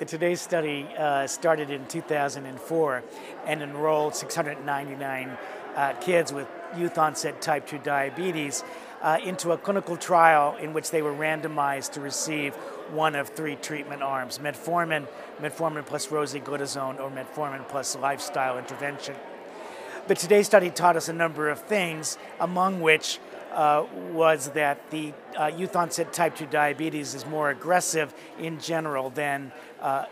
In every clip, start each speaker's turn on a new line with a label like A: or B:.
A: The Today study uh, started in 2004 and enrolled 699 uh, kids with youth onset type 2 diabetes uh, into a clinical trial in which they were randomized to receive one of three treatment arms metformin, metformin plus rosiglitazone, or metformin plus lifestyle intervention. The Today study taught us a number of things, among which uh, was that the uh, youth onset type 2 diabetes is more aggressive in general than uh,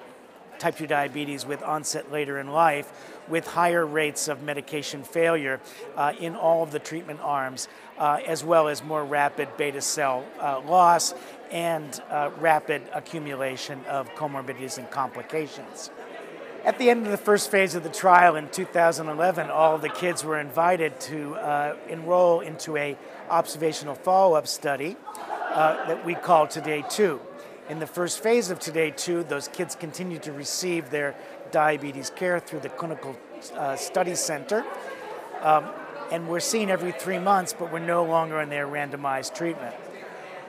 A: type 2 diabetes with onset later in life, with higher rates of medication failure uh, in all of the treatment arms, uh, as well as more rapid beta cell loss and rapid accumulation of comorbidities and complications. At the end of the first phase of the trial in 2011, all the kids were invited to uh, enroll into a observational follow-up study uh, that we call Today 2. In the first phase of Today 2, those kids continued to receive their diabetes care through the Clinical uh, Study Center. Um, and we're seen every three months, but we're no longer in their randomized treatment.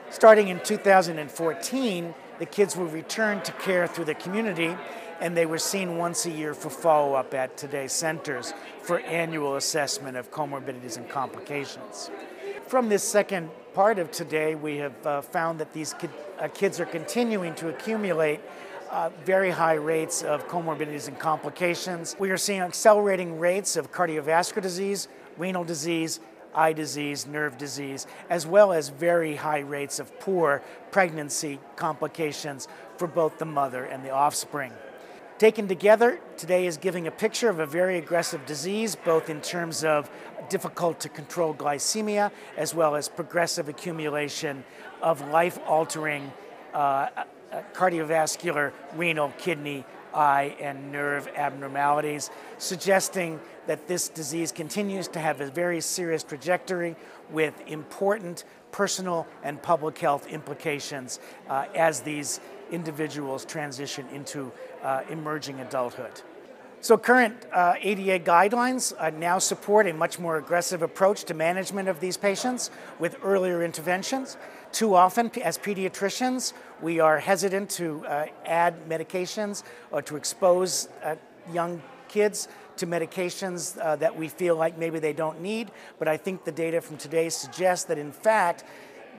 A: Starting in 2014, the kids were returned to care through the community and they were seen once a year for follow up at today's centers for annual assessment of comorbidities and complications. From this second part of today, we have uh, found that these kid, uh, kids are continuing to accumulate uh, very high rates of comorbidities and complications. We are seeing accelerating rates of cardiovascular disease, renal disease, eye disease, nerve disease, as well as very high rates of poor pregnancy complications for both the mother and the offspring. Taken together, today is giving a picture of a very aggressive disease, both in terms of difficult to control glycemia, as well as progressive accumulation of life altering uh, cardiovascular, renal, kidney, eye, and nerve abnormalities, suggesting that this disease continues to have a very serious trajectory with important personal and public health implications uh, as these individuals transition into uh, emerging adulthood. So, current uh, ADA guidelines uh, now support a much more aggressive approach to management of these patients with earlier interventions. Too often, as pediatricians, we are hesitant to uh, add medications or to expose uh, young kids to medications uh, that we feel like maybe they don't need. But I think the data from today suggests that, in fact,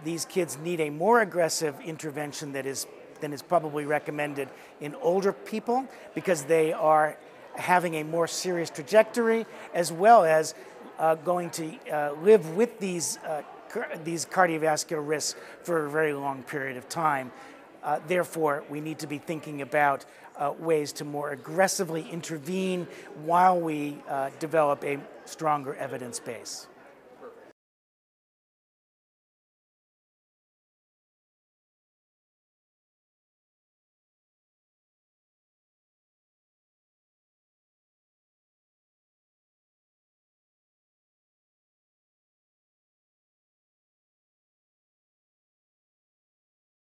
A: these kids need a more aggressive intervention that is than is probably recommended in older people because they are having a more serious trajectory as well as uh, going to uh, live with these, uh, these cardiovascular risks for a very long period of time. Uh, therefore, we need to be thinking about uh, ways to more aggressively intervene while we uh, develop a stronger evidence base.